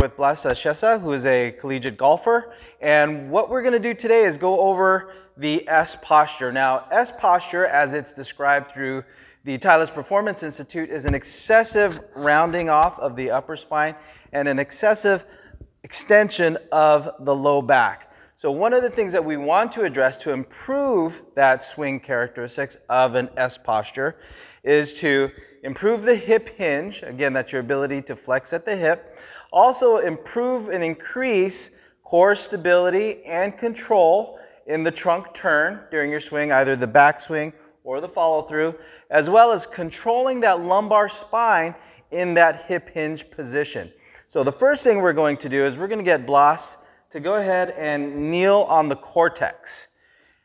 with Blas Shesa, who is a collegiate golfer. And what we're going to do today is go over the S posture. Now, S posture, as it's described through the Titleist Performance Institute, is an excessive rounding off of the upper spine and an excessive extension of the low back. So one of the things that we want to address to improve that swing characteristics of an S posture is to improve the hip hinge. Again, that's your ability to flex at the hip. Also improve and increase core stability and control in the trunk turn during your swing, either the backswing or the follow through, as well as controlling that lumbar spine in that hip hinge position. So the first thing we're going to do is we're going to get Blas to go ahead and kneel on the Core-Tex.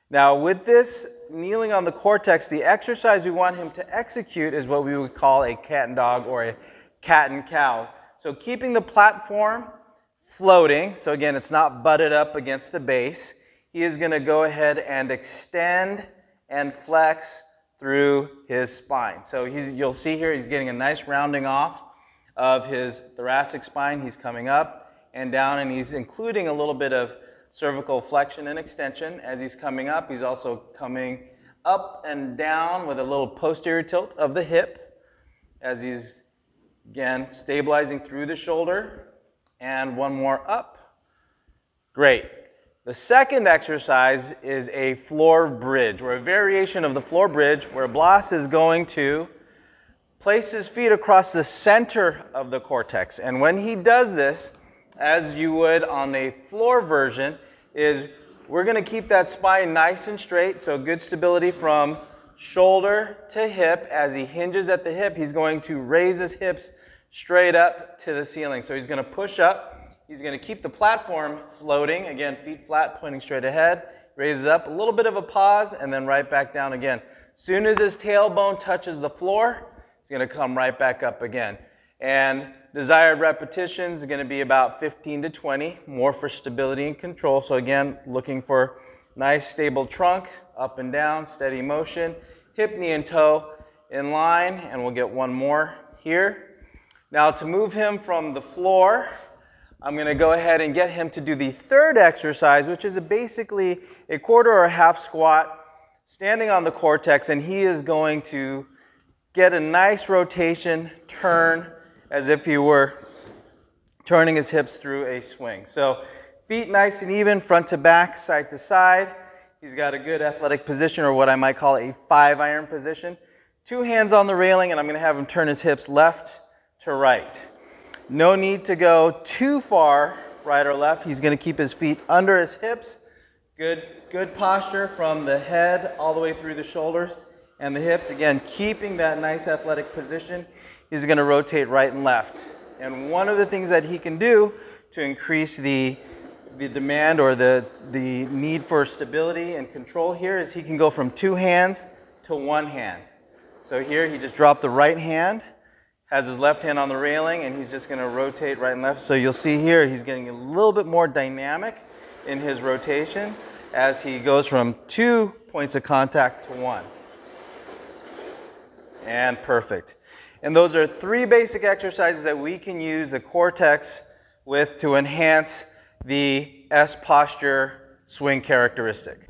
Now with this kneeling on the Core-Tex, the exercise we want him to execute is what we would call a cat and dog or a cat and cow. So keeping the platform floating, so again, it's not butted up against the base, he is going to go ahead and extend and flex through his spine. So you'll see here he's getting a nice rounding off of his thoracic spine. He's coming up and down, and he's including a little bit of cervical flexion and extension. As he's coming up, he's also coming up and down with a little posterior tilt of the hip as he's, again, stabilizing through the shoulder. And one more up. Great. The second exercise is a floor bridge, or a variation of the floor bridge where Blas is going to place his feet across the center of the Core-Tex. And when he does this, as you would on a floor version, is we're going to keep that spine nice and straight, so good stability from shoulder to hip. As he hinges at the hip, he's going to raise his hips straight up to the ceiling. So he's going to push up. He's going to keep the platform floating. Again, feet flat, pointing straight ahead. Raises up, a little bit of a pause, and then right back down again. Soon as his tailbone touches the floor, it's going to come right back up again. And desired repetitions are going to be about 15 to 20, more for stability and control. So again, looking for nice stable trunk, up and down, steady motion, hip, knee, and toe in line, and we'll get one more here. Now to move him from the floor, I'm going to go ahead and get him to do the third exercise, which is a basically a quarter or a half squat, standing on the Core-Tex, and he is going to get a nice rotation, turn, as if he were turning his hips through a swing. So feet nice and even, front to back, side to side. He's got a good athletic position, or what I might call a five iron position. Two hands on the railing, and I'm gonna have him turn his hips left to right. No need to go too far right or left. He's gonna keep his feet under his hips. Good, good posture from the head all the way through the shoulders and the hips. Again, keeping that nice athletic position. He's going to rotate right and left. And one of the things that he can do to increase the, the demand or the, the need for stability and control here is he can go from two hands to one hand. So here he just dropped the right hand, has his left hand on the railing, and he's just going to rotate right and left. So you'll see here he's getting a little bit more dynamic in his rotation as he goes from two points of contact to one and perfect. And those are three basic exercises that we can use the Core-Tex with to enhance the S posture swing characteristic.